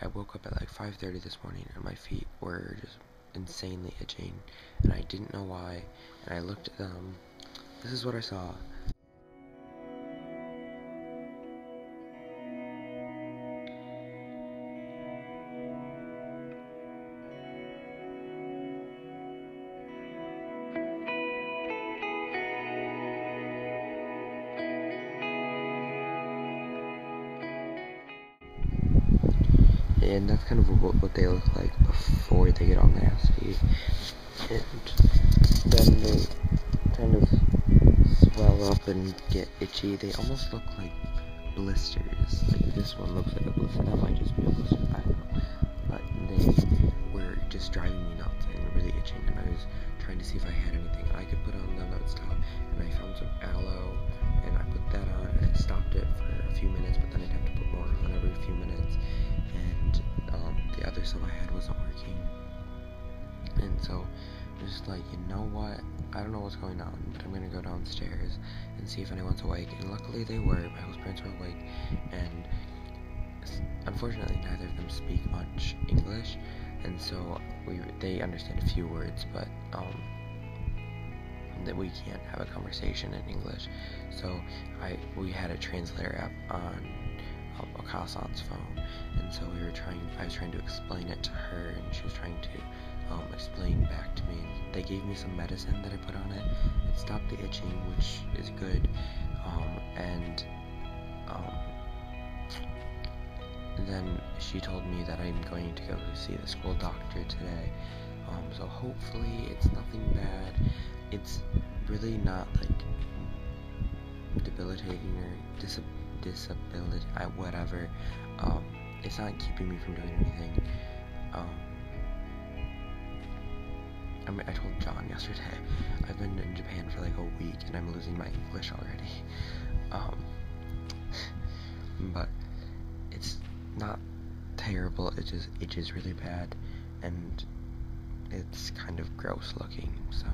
I woke up at like 5.30 this morning and my feet were just insanely itching and I didn't know why and I looked at them. This is what I saw. And that's kind of what, what they look like before they get all nasty. And then they kind of swell up and get itchy. They almost look like blisters. Like this one looks like a blister. That might just be a blister. I don't know. But they were just driving me nuts and really itching. And I was trying to see if I had anything I could put on them that would stop. And I found some aloe and I put that on and it stopped it for a few minutes. But then I'd have to put more on every few minutes the other stuff I had wasn't working. And so, just like, you know what? I don't know what's going on, but I'm gonna go downstairs and see if anyone's awake. And luckily they were. My host parents were awake, and unfortunately neither of them speak much English, and so we they understand a few words, but um, that we can't have a conversation in English. So I we had a translator app on Okasan's phone, and so we were trying. I was trying to explain it to her, and she was trying to um, explain back to me. They gave me some medicine that I put on it. It stopped the itching, which is good, um, and um, then she told me that I'm going to go see the school doctor today. Um, so hopefully it's nothing bad. It's really not like debilitating or disabilitating disability, I, whatever. Um, it's not keeping me from doing anything. Um, I, mean, I told John yesterday, I've been in Japan for like a week and I'm losing my English already. Um, but it's not terrible, it just itches really bad and it's kind of gross looking, so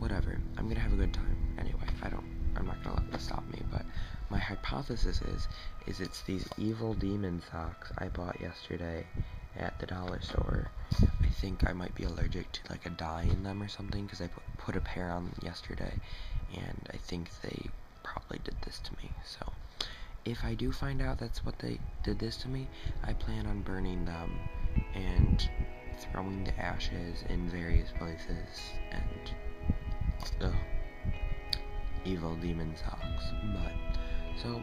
whatever. I'm gonna have a good time anyway. I don't I'm not gonna let this stop me, but my hypothesis is, is it's these evil demon socks I bought yesterday at the dollar store. I think I might be allergic to like a dye in them or something because I put, put a pair on yesterday and I think they probably did this to me. So if I do find out that's what they did this to me, I plan on burning them and throwing the ashes in various places and ugh, evil demon socks. But so,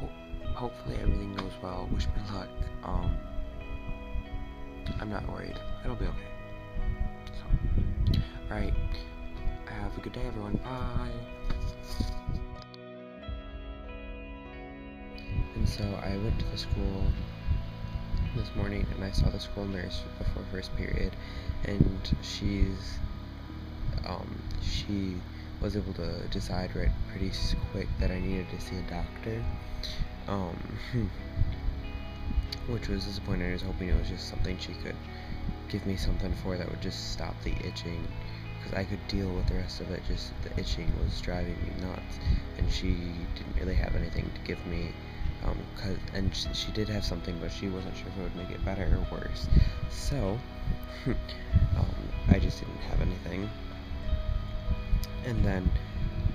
ho hopefully everything goes well. Wish me luck. Um, I'm not worried. It'll be okay. So, alright. Have a good day, everyone. Bye. And so I went to the school this morning and I saw the school nurse before first period and she's um she was able to decide right pretty quick that I needed to see a doctor. Um, which was disappointing. I was hoping it was just something she could give me something for that would just stop the itching. Because I could deal with the rest of it, just the itching was driving me nuts. And she didn't really have anything to give me. Um, cause, and she, she did have something, but she wasn't sure if it would make it better or worse. So, um, I just didn't have anything and then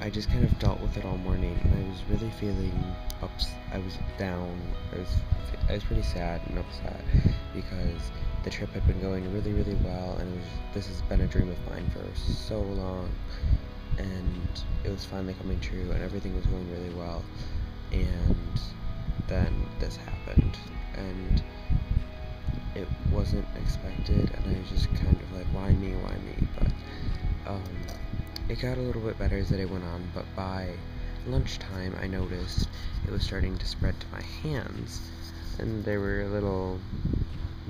I just kind of dealt with it all morning, and I was really feeling ups. I was down. I was I was pretty sad and upset because the trip had been going really, really well, and was this has been a dream of mine for so long, and it was finally coming true, and everything was going really well, and then this happened, and it wasn't expected, and I was just kind of like, why me, why me, but um it got a little bit better as the day went on, but by lunchtime I noticed it was starting to spread to my hands, and there were little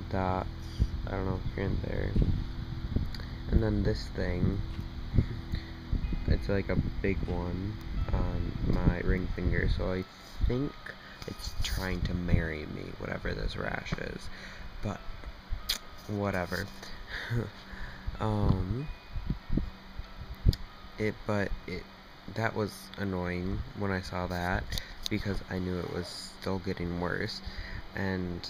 dots, I don't know, here and there. And then this thing, it's like a big one on my ring finger, so I think it's trying to marry me, whatever this rash is. But, whatever. um, it but it that was annoying when I saw that because I knew it was still getting worse and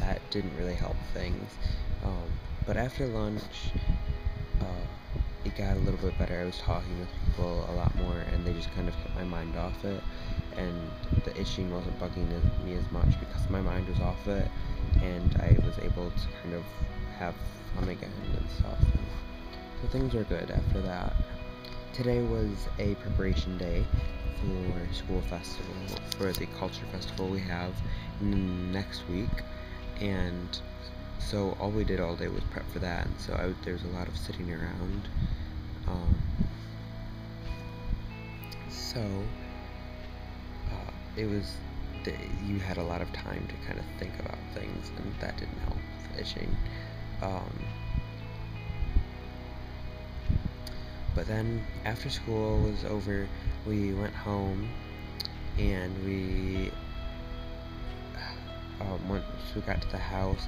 that didn't really help things. Um, but after lunch, uh, it got a little bit better. I was talking with people a lot more, and they just kind of kept my mind off it. And the itching wasn't bugging me as much because my mind was off it, and I was able to kind of have fun again and stuff. And so things were good after that. Today was a preparation day for school festival, for the culture festival we have next week, and so all we did all day was prep for that, and so I, there was a lot of sitting around. Um, so uh, it was the, you had a lot of time to kind of think about things, and that didn't help fishing. Um, but then after school was over, we went home, and we um, once we got to the house,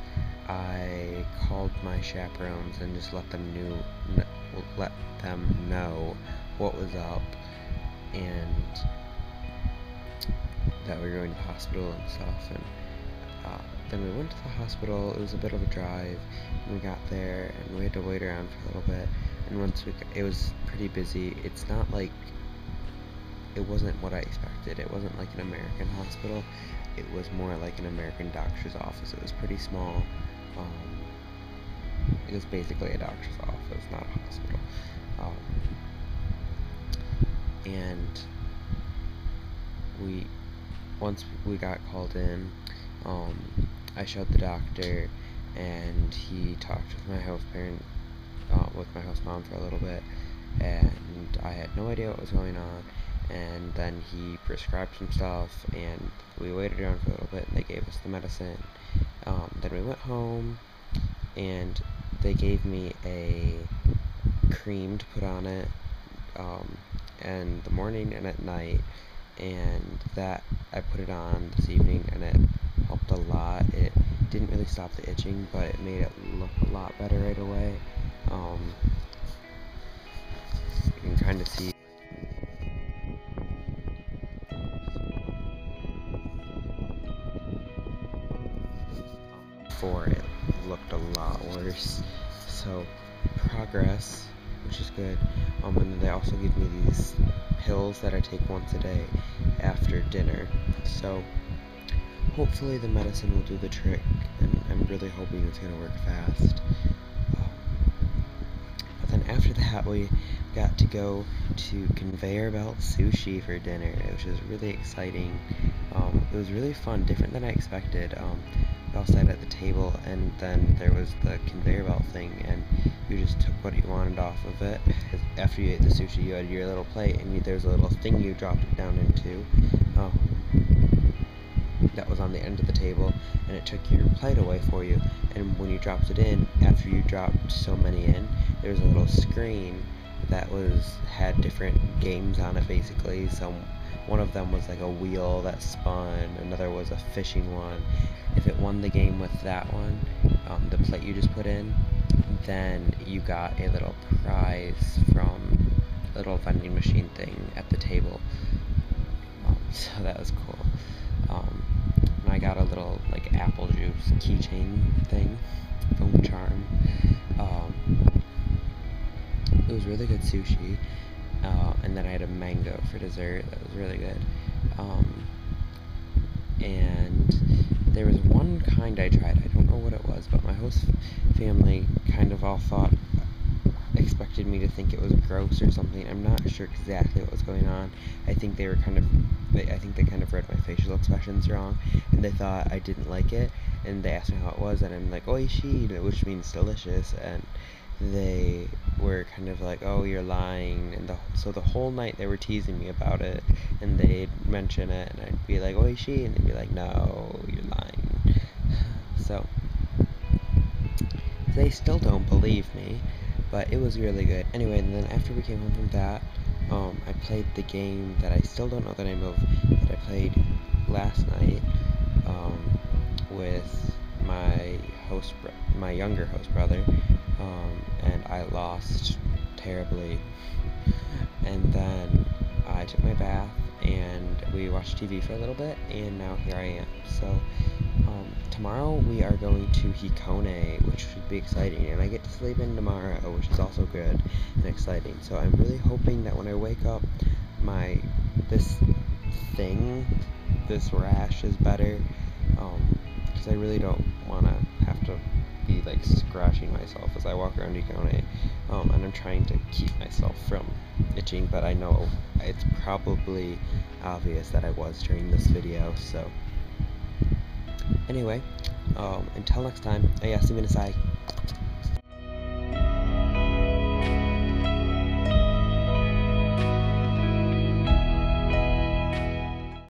I called my chaperones and just let them knew, let them know what was up, and that we were going to the hospital and stuff. And uh, then we went to the hospital. It was a bit of a drive. And we got there, and we had to wait around for a little bit. And once we, it was pretty busy. It's not like it wasn't what I expected. It wasn't like an American hospital it was more like an American doctor's office. It was pretty small. Um, it was basically a doctor's office, not a hospital. Um, and we, once we got called in, um, I showed the doctor, and he talked with my house parent, uh, with my host mom for a little bit, and I had no idea what was going on. And then he prescribed some stuff and we waited around for a little bit and they gave us the medicine. Um, then we went home and they gave me a cream to put on it um, in the morning and at night. And that I put it on this evening and it helped a lot. It didn't really stop the itching but it made it look a lot better right away um, you can kind of see before it looked a lot worse. So progress, which is good. Um, and they also give me these pills that I take once a day after dinner. So hopefully the medicine will do the trick, and I'm really hoping it's gonna work fast. Then after that, we got to go to conveyor belt sushi for dinner, which was really exciting. Um, it was really fun, different than I expected. Um, all sat at the table, and then there was the conveyor belt thing, and you just took what you wanted off of it. After you ate the sushi, you had your little plate, and you, there was a little thing you dropped it down into. Oh, that was on the end of the table, and it took your plate away for you. And when you dropped it in, after you dropped so many in, there was a little screen that was had different games on it, basically. Some one of them was like a wheel that spun, another was a fishing one. If it won the game with that one, um, the plate you just put in, then you got a little prize from a little vending machine thing at the table. Um, so that was cool. Um, I got a little like apple juice keychain thing, foam charm. Um, it was really good sushi. Uh, and then I had a mango for dessert. That was really good. Um, and there was one kind I tried. I don't know what it was, but my host family kind of all thought expected me to think it was gross or something. I'm not sure exactly what was going on. I think they were kind of I think they kind of read my facial expressions wrong and they thought I didn't like it and they asked me how it was and I'm like oishi which means delicious and they were kind of like, "Oh, you're lying," and the, so the whole night they were teasing me about it, and they'd mention it, and I'd be like, "Oh, she?" and they'd be like, "No, you're lying." So they still don't believe me, but it was really good. Anyway, and then after we came home from that, um, I played the game that I still don't know the name of that I played last night um, with my host, my younger host brother, um, and I lost terribly. And then I took my bath and we watched TV for a little bit, and now here I am. So, um, tomorrow we are going to Hikone, which should be exciting, and I get to sleep in tomorrow, which is also good and exciting. So I'm really hoping that when I wake up, my this thing, this rash is better, because um, I really don't want to to be like scratching myself as I walk around Hikone, um, and I'm trying to keep myself from itching, but I know it's probably obvious that I was during this video, so anyway, um, until next time, oyasuminasai.